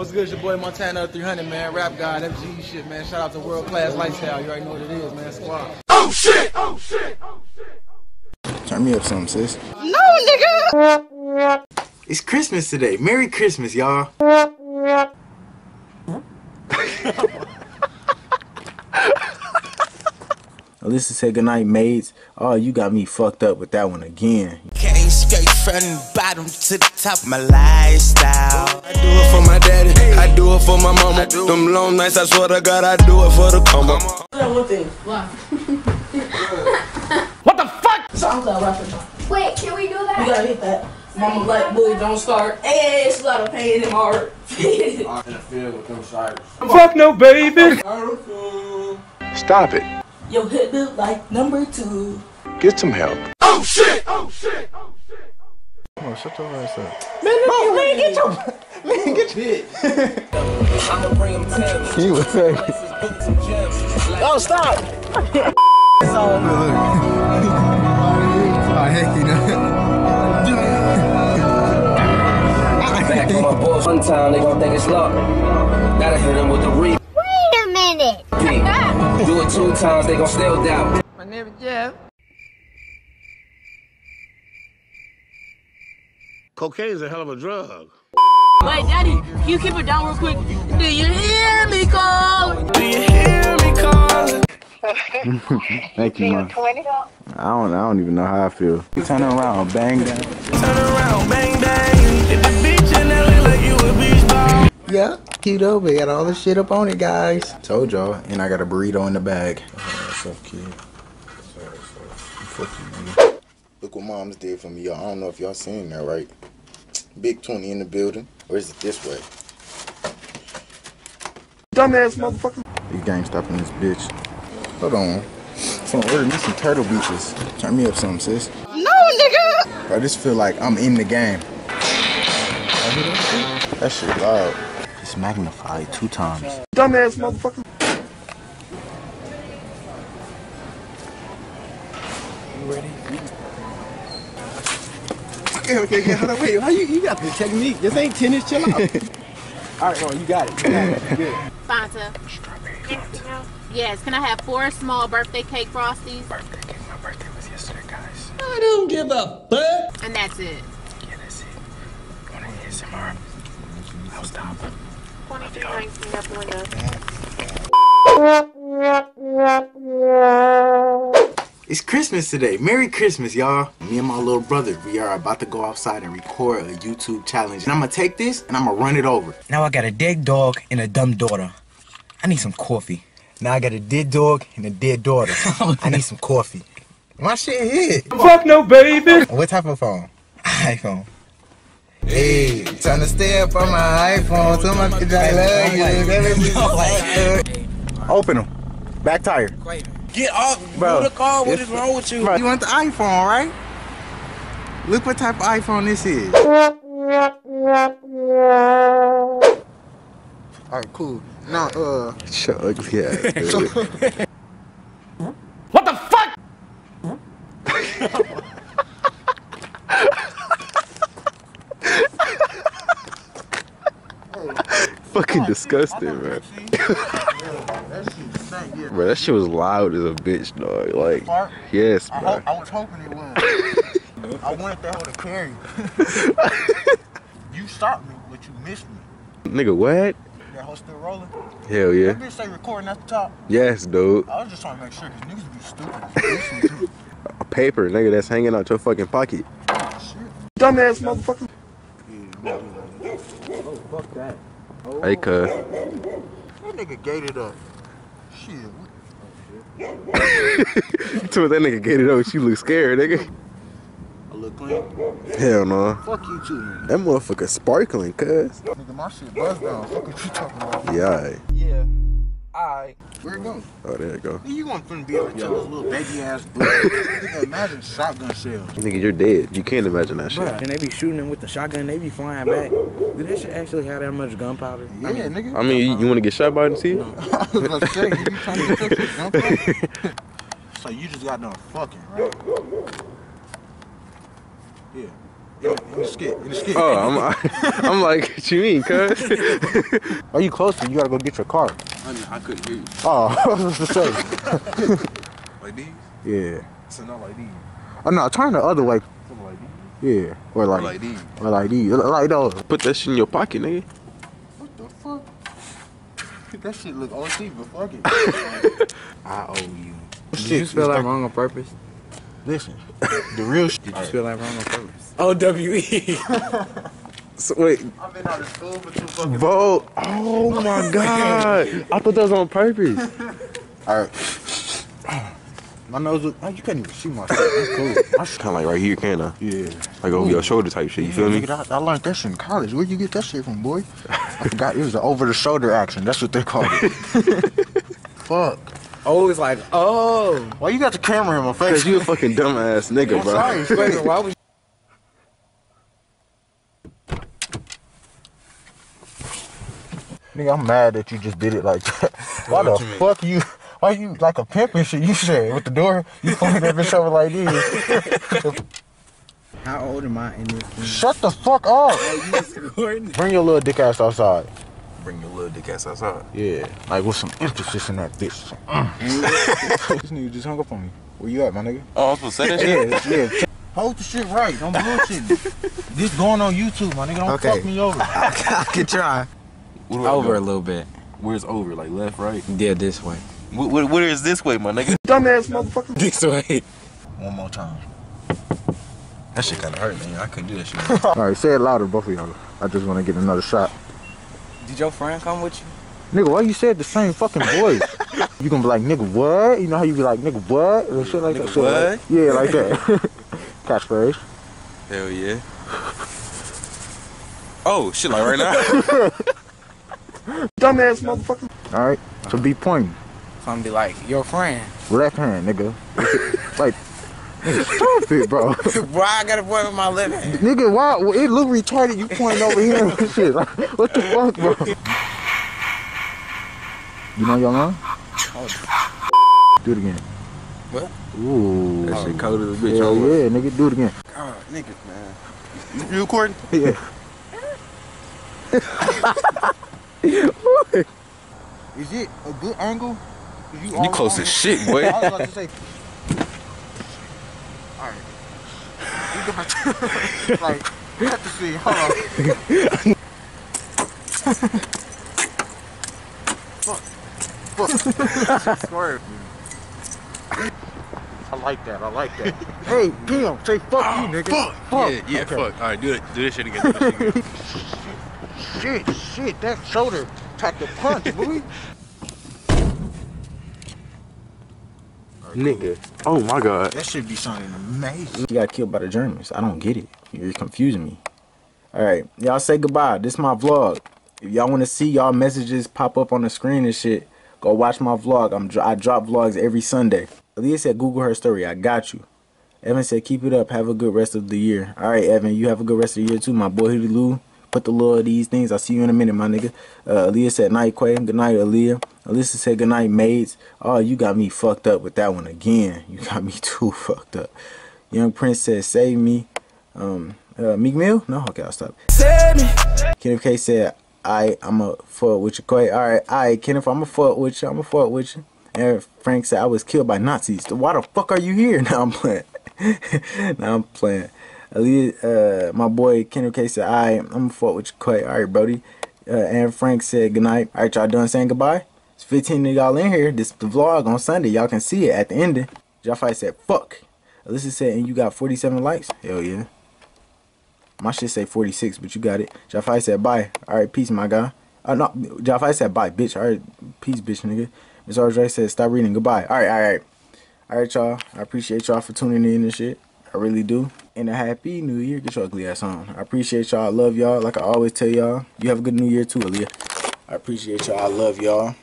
What's good? It's your boy Montana 300, man. Rap God, FG shit, man. Shout out to World Class Lifestyle. You already know what it is, man. Squad. Oh shit! Oh shit! Oh shit! Turn me up some, sis. No, nigga! It's Christmas today. Merry Christmas, y'all. Alyssa said goodnight, maids. Oh, you got me fucked up with that one again. Can't straight from the bottom to the top of my lifestyle. I do it for my daddy. I do it for my mama. Them long nights, I swear to God, I do it for the come on. one thing. What? What the fuck? SoundCloud rapping. Wait, can we do You that? gotta hit that. Mama Black Boy don't start. Hey, it's a lot of pain in my heart. Fuck no, baby. Stop it. Yo, hit it like number two. Get some help. Oh shit! Oh shit! Oh, Oh, shut your ass up. I'ma bring 'em Tim's. He was saying. Laces, boots, and gems. Oh, stop! oh, heck, you know. Back on my balls one time, they gon' think it's luck. Gotta hit 'em with the repeat. Wait a minute. Do it two times, they gon' still doubt. My name is Jeff. Cocaine's a hell of a drug. Wait, Daddy, can you keep it down real quick? Do you hear me call? Do you hear me calling? Thank you, man. I don't, I don't even know how I feel. You turn around, bang down. Turn around, bang bang. Hit the beach and LA like you a beach ball. Yeah, cute over. Got all the shit up on it, guys. Told y'all, and I got a burrito in the bag. What's up, kid? Fuck you, nigga. Look what mom's did for me, y'all. I don't know if y'all seen that, right? Big 20 in the building. Or is it this way? Dumbass motherfucker. Big gang stopping this bitch. Hold on. Someone order me some turtle beaches. Turn me up some, sis. No, nigga! I just feel like I'm in the game. That shit loud. It's magnified two times. Dumbass motherfucker. Okay, okay, okay. Hold on, wait. How you, you got the technique? This ain't tennis. Chill out. All right, bro, you got it. You got it. Good. Fanta. Yes, can I have four small birthday cake frosties? Birthday cake. My birthday was yesterday, guys. I don't give a fuck. And that's it. Yeah, that's it. Want to ASMR? I'll stop. It's Christmas today. Merry Christmas, y'all. Me and my little brother, we are about to go outside and record a YouTube challenge. And I'm gonna take this and I'm gonna run it over. Now I got a dead dog and a dumb daughter. I need some coffee. Now I got a dead dog and a dead daughter. Oh, I need some coffee. My shit hit. Fuck no, baby. What type of phone? iPhone. Hey, trying to stay up on my iPhone. Tell my kids I love you. Open them. Back tire. Get off, Bro, Bro, the car. What it's- is wrong with you? Bro, you want the iPhone, right? Look what type of iPhone this is. Alright, cool. Now, uh, shut ugly ass. What the fuck? Fucking disgusting, man. Bro, that shit was loud as a bitch, dog. Like, Fart? yes, I, bro. hope, I was hoping it was. I wanted that hoe to carry. you stopped me, but you missed me. Nigga, what? That hoe still rolling. Hell yeah. That bitch say recording at the top. Yes, dude. I was just trying to make sure, because niggas be stupid. A paper, nigga, that's hanging out your fucking pocket. Dumbass motherfucker. Oh, fuck that. Oh. Hey, cuz. That nigga gated up. Shit. To that nigga it up, she look scared, nigga. I look clean. Hell no. Fuck you too, man. That motherfucker sparkling, cuz. Nigga, my shit buzzed down. Fuck what you talking about. Yeah. Yeah. Alright. Where it go? Oh, there you go. You want finna be able to tell this little baby ass boy. Nigga, imagine shotgun shells. Nigga, you're dead. You can't imagine that shit. And they be shooting them with the shotgun, they be flying back. Do that shit actually have that much gunpowder? Yeah, nigga. I mean, you, you want to get shot by it and see it? I was about to say, you trying to get your shit? So you just got done fucking, right? Yeah. In the skit. In the skit. Oh, I'm, I'm like, what you mean, cuz? Are you closer? You gotta go get your car. I, I couldn't hear you. Oh, I was supposed to say. Like these? Yeah. So not like these. Oh no, turn the other way. Something like these. Yeah. Or like, like these. Or like these. Like those. Put that shit in your pocket, nigga. What the fuck? that shit look OC, but fuck it. I owe you. Did Shit, you spell that like- wrong on purpose? Listen, the real shit. Did you spell that wrong on purpose? O W E. So, wait, I've been out of school for two fucking. Bo. Oh my god. I thought that was on purpose. All right. My nose look. Oh, you can't even see my shit. That's cool. My shit. Kind of like right here, can I? Yeah. Like over your shoulder type shit. You feel me? Nigga, I, I learned that shit in college. Where'd you get that shit from, boy? I forgot it was an over the shoulder action. That's what they call it. Fuck. Always like, oh. Why you got the camera in my face? Cause you a fucking dumbass nigga, bro. sorry. Wait, why was Nigga, I'm mad that you just did it like that. Why the What you mean? fuck you? Why you like a pimp and shit? You said with the door, you pointed that bitch over like this. How old am I in this thing? Shut the fuck up. Bring your little dick ass outside. Bring your little dick ass outside. Yeah, like with some emphasis in that bitch. this nigga just hung up on me. Where you at, my nigga? Oh, I was supposed to say that shit? Yeah, yeah. Hold the shit right. Don't bullshit. this going on YouTube, my nigga. Don't Okay. fuck me over. I could try. What do I Over a little bit. Where's over? Like left, right? Yeah, this way. What, what, where is this way, my nigga? Dumbass motherfucker. This way. One more time. That shit kind of hurt, man. I couldn't do that shit. All right, say it louder, both of y'all. I just want to get another shot. Did your friend come with you? Nigga, why you said the same fucking voice? you gonna be like, nigga, what? You know how you be like, nigga, what? Or shit like that. Nigga, shit like- what? yeah, like that. Catchphrase. Hell yeah. Oh, shit, like right now? Dumbass motherfucker. All right, so be pointing. So I'm gonna be like, your friend. Left hand, nigga. like, nigga, stop it, bro. Why I gotta point with my left hand? nigga, why? well, It look retarded. You pointing over here and shit. Like, what the fuck, bro? You know your line? Do it again. What? Ooh. that shit cold as a bitch. Yeah, yeah, nigga, do it again. God, niggas, man. You, you recording? Yeah. Is it a good angle? Is You close as shit, boy. I was about to say. Alright. You got like, cut the scene. Hold on. Fuck. Fuck. Swerve. I like that. I like that. hey, damn. Say fuck you, nigga. Fuck. Fuck. Yeah, yeah, Okay. fuck. All right, do it. Do this shit again. Do this shit again. Shit, shit. That shoulder packed a punch, boy. Nigga. Oh my god. That should be something amazing. You got killed by the Germans. I don't get it. You're confusing me. All right, y'all say goodbye. This is my vlog. If y'all want to see y'all messages pop up on the screen and shit, go watch my vlog. I'm I drop vlogs every Sunday. Aaliyah said Google her story. I got you. Evan said keep it up. Have a good rest of the year. All right, Evan, you have a good rest of the year too, my boy Hoodie Lou. Put the of these things. I'll see you in a minute, my nigga. Uh, Aaliyah said night, Quay. Good night, Aaliyah. Alyssa said good night, maids. Oh, you got me fucked up with that one again. You got me too fucked up. Young Prince said save me. Um, uh, Meek Mill? No, okay, I'll stop. Save me. Kenneth K said, I, I'm a fuck with you, Quay. All right, all right, Kenneth, I'm a fuck with you. I'm a fuck with you. And Frank said, I was killed by Nazis. Why the fuck are you here? Now I'm playing. now I'm playing. Aaliyah, uh, my boy Kenneth K said, I, I'm a fuck with you, Quay. All right, Brody. Uh, and Frank said, good night. All right, y'all done saying goodbye? It's 15 of y'all in here. This is the vlog on Sunday. Y'all can see it at the ending. Jaffa said, fuck. Alyssa said, and you got 47 likes? Hell yeah. My shit say 46, but you got it. Jafai said bye. Alright, peace, my guy. Uh, no, Jafai said bye, bitch. Alright, peace, bitch, nigga. Miss RJ said stop reading. Goodbye. Alright, alright. Alright, y'all. I appreciate y'all for tuning in and shit. I really do. And a happy new year. Get your ugly ass on. I appreciate y'all. I love y'all. Like I always tell y'all, you have a good new year too, Aaliyah. I appreciate y'all. I love y'all.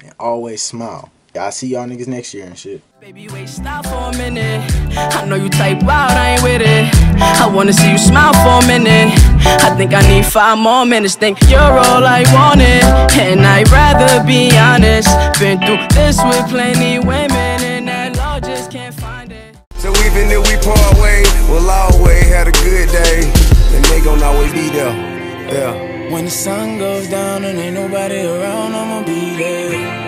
And always smile. I'll see y'all niggas next year and shit. Baby, wait, stop for a minute. I know you type out, I ain't with it. I wanna see you smile for a minute. I think I need five more minutes. Think you're all I wanted. And I'd rather be honest. Been through this with plenty women, and that law just can't find it. So even if we part ways, we'll always have a good day. And they gon' always be there. Yeah. When the sun goes down and ain't nobody around, I'ma be there.